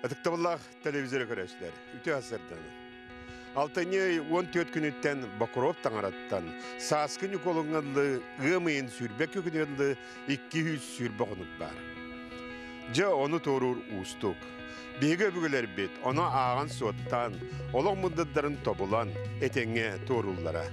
Атыктабыллах телевизор көрәшләр. Үтә асырдан. Алтыны 14 күнүттен Бакуров таңараттан Саскын юколуңналы ымыйын сүрбек күнүллы 200 сүрбе конуп бар. Жа оны торур устук. Беге бүгілер бет, оны аған суоттан, олың мұндадарын тобулан, этеңе торуллара.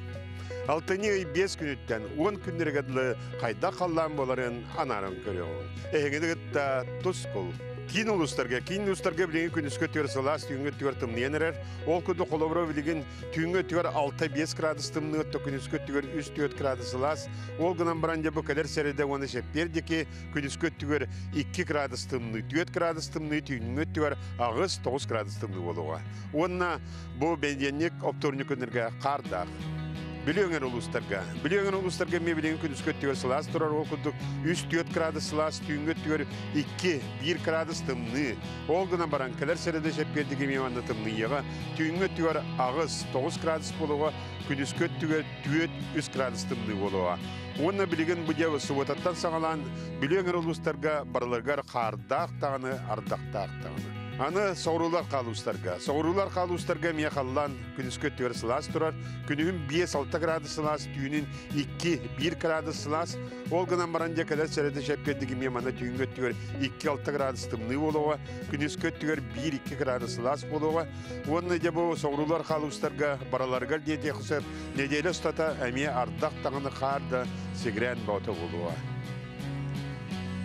Алтыны 5 күнүттен 10 күннергедлі қайда қаллан боларын анарын көріғын. Эхеңеді гытта тускул. Кин улустарга, кин улустарга күнүскө төр салас, түйүнгө. Ол күндө колобро билеген түйүнгө төр 6-5 градус тымны, то күнүскө төр 3-4 градус салас. Ол гынан баран жабы середе оны шеппердеки күнүскө төр 2 градус тымны, 4 градус тымны, агыс 9 градус тымны болуға. Онна бу бенденник улустарга. Билеңер улустарга ме билеген күн үскөт төгөр сылас турар ол күндүк 3-4 градус сылас түйүнгө төгөр 2-1 градус тымны. Ол гына баран келер середе шеппердиги меманды тымны ега түйүнгө төгөр агыс 9 градус болуга күн үскөт төгөр 4-3 градус тымны болуга. Онна субататтан саңалан билеңер улустарга барларгар кардак тагыны ардактак тагыны. Аны соғырулар қалуыстарға. Соғырулар қалуыстарға мия қаллан күніскі төр сылас тұрар. Күнігін 5-6 градус сылас, түйінін 2-1 градус сылас. Ол гынан баран жекелер сәреді шәпкендігі мия мана түйінгі төр 2-6 градус тымны болуға. Күніскі төр 1-2 градус сылас болуға. Оны жабы соғырулар қалуыстарға бараларғар дете құсып, неделі ұстата әме ардақ тағыны қарды сегрен бауты болуға.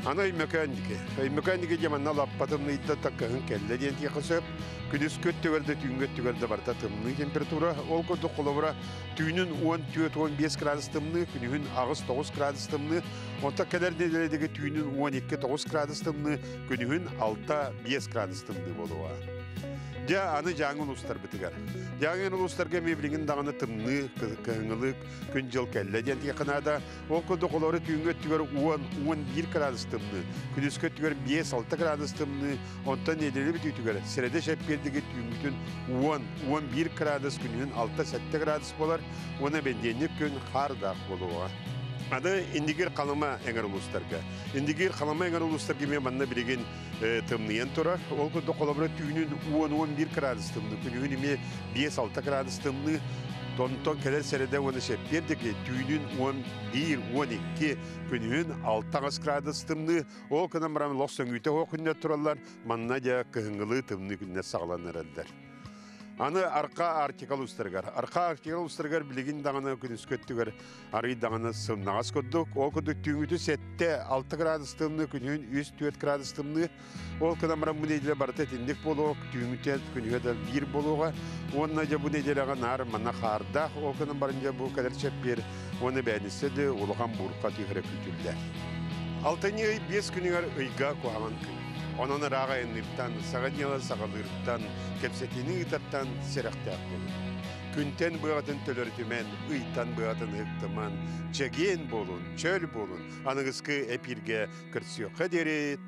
Ана меканики. Меканики жаманна лаппатымны идда таккаһын келле диэн тие хысып, күнүс көт төгөрдө түйүнгө төгөрдө барта тымны температура ол көдө колобура түйүнүн 14-15 градус тымны, күнүһүн агыс 9 градус тымны, онта кедер деделедеги түйүнүн 12-9 градус тымны, күнүһүн 6-5 градус тымны болуа. Жа аны жаңын устар битигер. Жаңын устарга мебилingen даганы тымны, кыңылык, күн жыл келле ден якынада, ол көдө колору түйүнгө түгөр 10-11 градус тымны, күнүскө түгөр 5-6 градус тымны, онтан недели бит түгөр. Середе шепкелдиги түйүнгүтүн 10-11 градус күнүн 6-7 градус болар, оны бенденник күн хардак болуға. Ады индигер қалыма эңер улустарга. Индигер қалыма эңер улустарга мен манна билеген тымныен турар. Ол күндө колобра түйүнүн 10-11 градус тымны, күнүн эме 5-6 градус тымны Тонтон келер середе оны шеппердеки түйүнүн 11-12 күнүн 6 градус тымны. Ол күнөн барам лоқсын үйте оқынне туралар, манна жа кыһыңылы тымны күнне. Аны арқа артикал устаргар. Арқа артикал устаргар билигин дағаны күнүскөттүгөр ары дағаны сымнағас көддік. Ол көддік түйіңіті сәтте 6 градус тымны, күнүн 3-4 градус тымны. Ол мара бу неделе барта тендик болук, түйіңіті күнүгө да болуға. Онна жа бу неделеға нар мана харда. Ол күнә барынжа бу кадер чеппер. Оны бәнісі де улған бурқа түйгірі күтілдер. Алтыны 5 күнігер ыйга куаман күн. Onun rağayınlıktan, sağanyala sağalırtan, kepsetini ıtartan seraqtaq bolun. Күнтен бұғатын төлөртімен, ұйтан бұғатын ұқтыман, чеген болун, чөл болун, аныңызқы әпірге кірсіоқа дере,